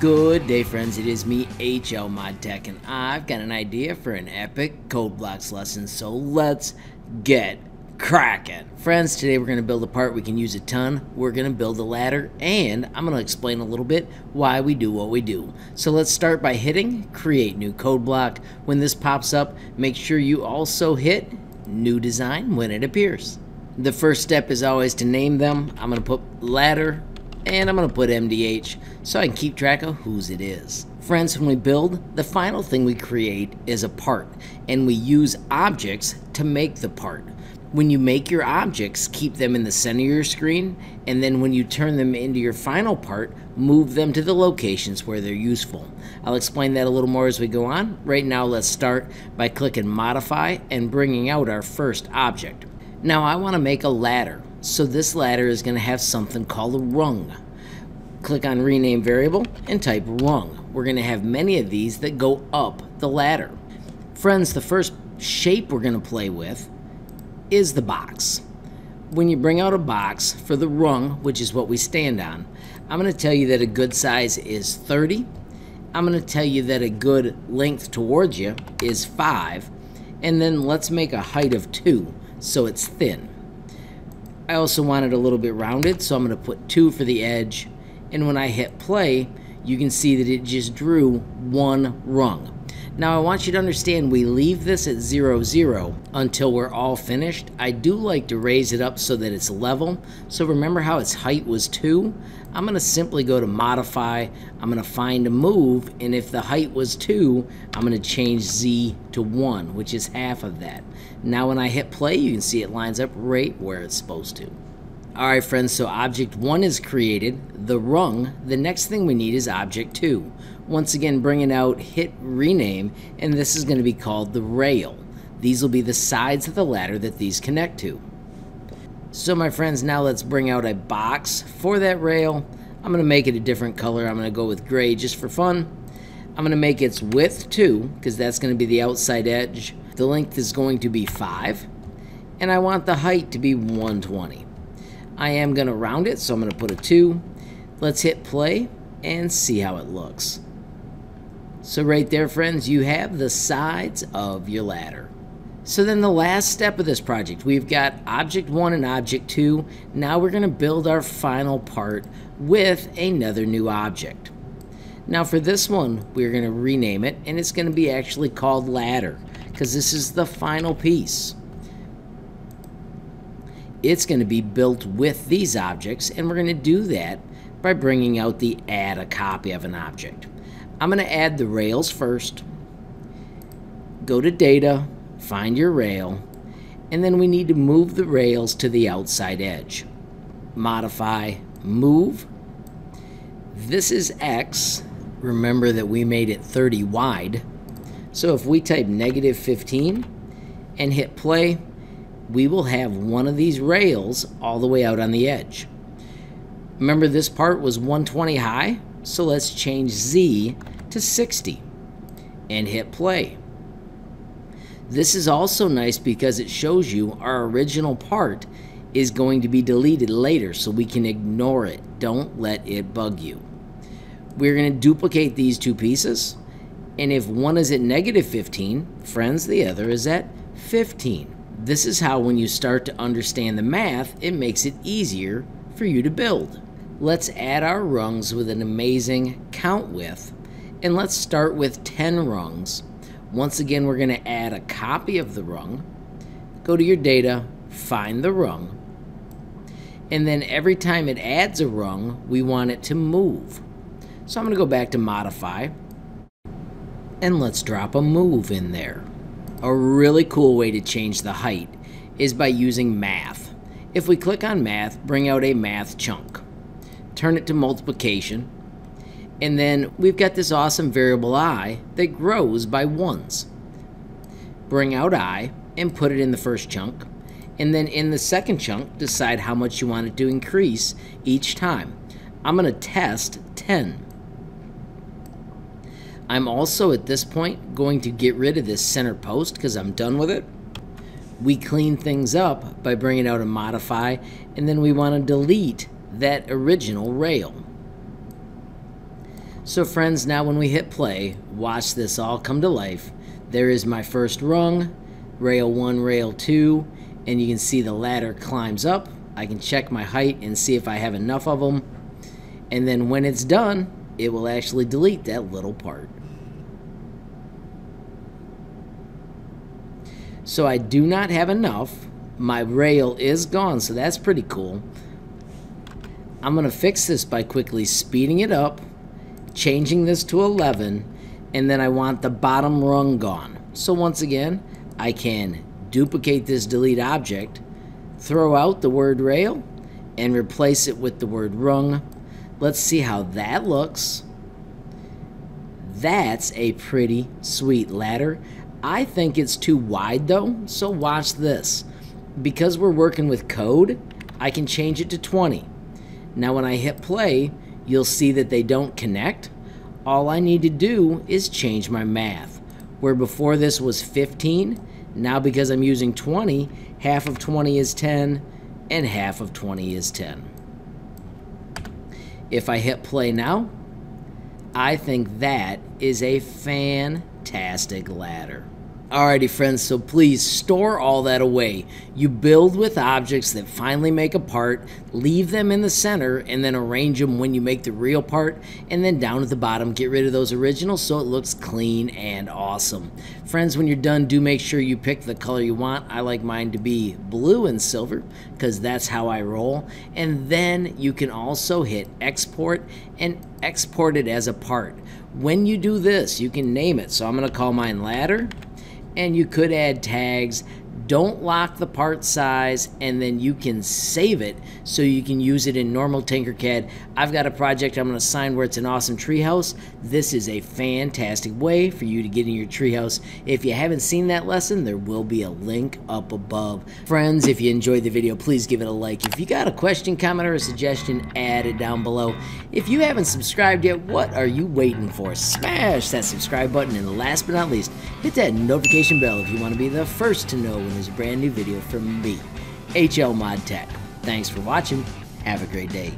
Good day, friends. It is me, HL Mod Tech, and I've got an idea for an epic code blocks lesson. So let's get cracking. Friends, today we're going to build a part we can use a ton. We're going to build a ladder, and I'm going to explain a little bit why we do what we do. So let's start by hitting Create New Code Block. When this pops up, make sure you also hit New Design when it appears. The first step is always to name them. I'm going to put ladder and I'm going to put MDH so I can keep track of whose it is. Friends, when we build, the final thing we create is a part, and we use objects to make the part. When you make your objects, keep them in the center of your screen, and then when you turn them into your final part, move them to the locations where they're useful. I'll explain that a little more as we go on. Right now, let's start by clicking Modify and bringing out our first object. Now I want to make a ladder. So this ladder is going to have something called a rung. Click on rename variable and type rung. We're going to have many of these that go up the ladder. Friends, the first shape we're going to play with is the box. When you bring out a box for the rung, which is what we stand on, I'm going to tell you that a good size is 30. I'm going to tell you that a good length towards you is 5. And then let's make a height of 2 so it's thin. I also want it a little bit rounded, so I'm going to put 2 for the edge. And when I hit play, you can see that it just drew one rung. Now I want you to understand we leave this at 0, 0 until we're all finished. I do like to raise it up so that it's level. So remember how its height was 2? I'm going to simply go to modify, I'm going to find a move, and if the height was 2, I'm going to change Z to 1, which is half of that. Now when I hit play, you can see it lines up right where it's supposed to. Alright friends, so object 1 is created, the rung, the next thing we need is object 2. Once again bringing out hit rename, and this is going to be called the rail. These will be the sides of the ladder that these connect to. So my friends, now let's bring out a box for that rail. I'm going to make it a different color. I'm going to go with gray just for fun. I'm going to make its width 2, because that's going to be the outside edge. The length is going to be 5, and I want the height to be 120. I am going to round it, so I'm going to put a 2. Let's hit play and see how it looks. So right there, friends, you have the sides of your ladder. So then the last step of this project, we've got object 1 and object 2. Now we're going to build our final part with another new object. Now for this one, we're going to rename it, and it's going to be actually called ladder, because this is the final piece it's going to be built with these objects, and we're going to do that by bringing out the add a copy of an object. I'm going to add the rails first, go to data, find your rail, and then we need to move the rails to the outside edge. Modify, move. This is X. Remember that we made it 30 wide. So if we type negative 15 and hit play, we will have one of these rails all the way out on the edge. Remember this part was 120 high, so let's change Z to 60 and hit play. This is also nice because it shows you our original part is going to be deleted later so we can ignore it. Don't let it bug you. We're going to duplicate these two pieces and if one is at negative 15, friends, the other is at 15. This is how when you start to understand the math, it makes it easier for you to build. Let's add our rungs with an amazing count with, and let's start with 10 rungs. Once again, we're going to add a copy of the rung, go to your data, find the rung, and then every time it adds a rung, we want it to move. So I'm going to go back to modify, and let's drop a move in there. A really cool way to change the height is by using math. If we click on math, bring out a math chunk, turn it to multiplication, and then we've got this awesome variable i that grows by ones. Bring out i and put it in the first chunk, and then in the second chunk, decide how much you want it to increase each time. I'm going to test 10. I'm also at this point going to get rid of this center post because I'm done with it. We clean things up by bringing out a modify and then we want to delete that original rail. So friends, now when we hit play, watch this all come to life. There is my first rung, rail 1, rail 2, and you can see the ladder climbs up. I can check my height and see if I have enough of them. And then when it's done, it will actually delete that little part. So I do not have enough. My rail is gone, so that's pretty cool. I'm going to fix this by quickly speeding it up, changing this to 11, and then I want the bottom rung gone. So once again, I can duplicate this delete object, throw out the word rail, and replace it with the word rung. Let's see how that looks. That's a pretty sweet ladder. I think it's too wide though, so watch this. Because we're working with code, I can change it to 20. Now when I hit play, you'll see that they don't connect. All I need to do is change my math. Where before this was 15, now because I'm using 20, half of 20 is 10, and half of 20 is 10. If I hit play now, I think that is a fantastic ladder. Alrighty friends, so please store all that away. You build with objects that finally make a part, leave them in the center, and then arrange them when you make the real part, and then down at the bottom, get rid of those originals so it looks clean and awesome. Friends, when you're done, do make sure you pick the color you want. I like mine to be blue and silver, because that's how I roll. And then you can also hit export and export it as a part. When you do this, you can name it. So I'm going to call mine ladder and you could add tags. Don't lock the part size and then you can save it so you can use it in normal Tinkercad. I've got a project I'm going to sign where it's an awesome treehouse. This is a fantastic way for you to get in your treehouse. If you haven't seen that lesson, there will be a link up above. Friends, if you enjoyed the video, please give it a like. If you got a question, comment, or a suggestion, add it down below. If you haven't subscribed yet, what are you waiting for? Smash that subscribe button and last but not least, hit that notification bell if you want to be the first to know when there's a brand new video from me, HL Mod Tech. Thanks for watching. Have a great day.